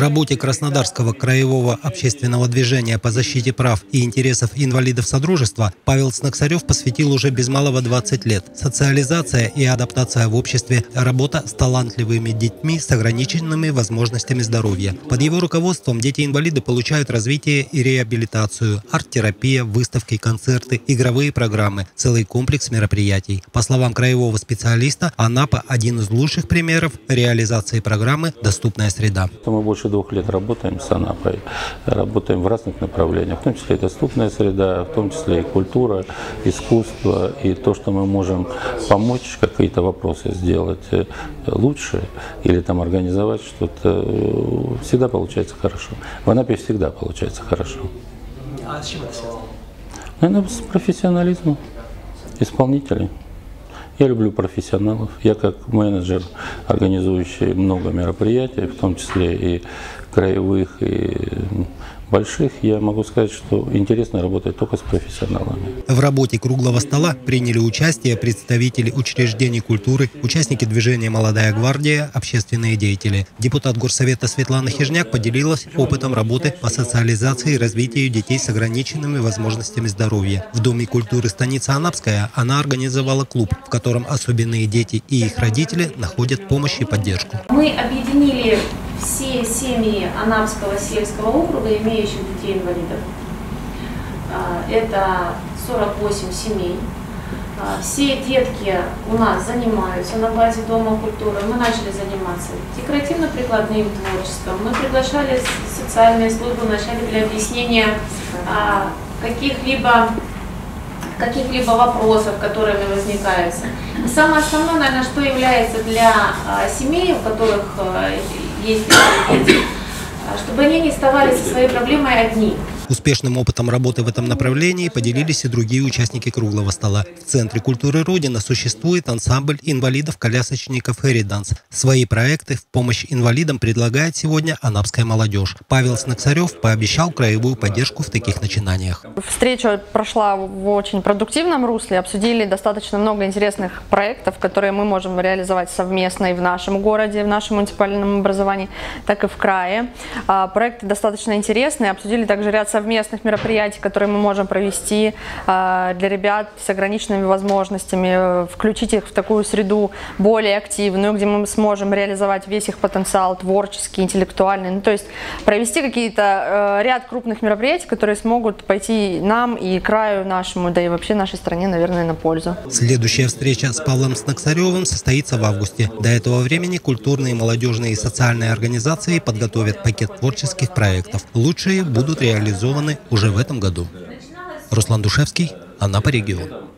Работе Краснодарского краевого общественного движения по защите прав и интересов инвалидов Содружества Павел Снаксарев посвятил уже без малого 20 лет. Социализация и адаптация в обществе, работа с талантливыми детьми с ограниченными возможностями здоровья. Под его руководством дети-инвалиды получают развитие и реабилитацию, арт-терапия, выставки, концерты, игровые программы, целый комплекс мероприятий. По словам краевого специалиста, Анапа – один из лучших примеров реализации программы «Доступная среда». Мы больше двух лет работаем с Анапой, работаем в разных направлениях, в том числе и доступная среда, в том числе и культура, искусство, и то, что мы можем помочь какие-то вопросы сделать э, лучше или там организовать что-то, э, всегда получается хорошо. В Анапе всегда получается хорошо. А с чем это связано? Наверное, с профессионализмом исполнителей. Я люблю профессионалов. Я как менеджер, организующий много мероприятий, в том числе и краевых, и больших, я могу сказать, что интересно работать только с профессионалами. В работе круглого стола приняли участие представители учреждений культуры, участники движения «Молодая гвардия», общественные деятели. Депутат Горсовета Светлана Хижняк поделилась опытом работы по социализации и развитию детей с ограниченными возможностями здоровья. В Доме культуры станицы Анапская она организовала клуб, в котором особенные дети и их родители находят помощь и поддержку. Мы объединили все семьи Анапского сельского округа, имеющих детей-инвалидов. А, Это 48 семей. А, Все детки у нас занимаются на базе Дома культуры. Мы начали заниматься декоративно-прикладным творчеством. Мы приглашали социальные службы вначале для объяснения а, каких-либо каких-либо вопросов, которыми возникают. И самое основное, наверное, что является для семей, у которых а, а, чтобы они не оставались со своей проблемой одни. Успешным опытом работы в этом направлении поделились и другие участники круглого стола. В Центре культуры Родина существует ансамбль инвалидов-колясочников «Эриданс». Свои проекты в помощь инвалидам предлагает сегодня анапская молодежь. Павел Снаксарев пообещал краевую поддержку в таких начинаниях. Встреча прошла в очень продуктивном русле, обсудили достаточно много интересных проектов, которые мы можем реализовать совместно и в нашем городе, в нашем муниципальном образовании, так и в крае. А, Проекты достаточно интересные, обсудили также ряд совместных мероприятий, которые мы можем провести а, для ребят с ограниченными возможностями, э, включить их в такую среду более активную, где мы сможем реализовать весь их потенциал творческий, интеллектуальный. Ну, то есть провести какие-то э, ряд крупных мероприятий, которые смогут пойти нам и краю нашему, да и вообще нашей стране, наверное, на пользу. Следующая встреча с Павлом Снаксаревым состоится в августе. До этого времени культурные, молодежные и социальные организации подготовят пакет творческих проектов. Лучшие будут реализованы уже в этом году. Руслан Душевский, Анапа регион.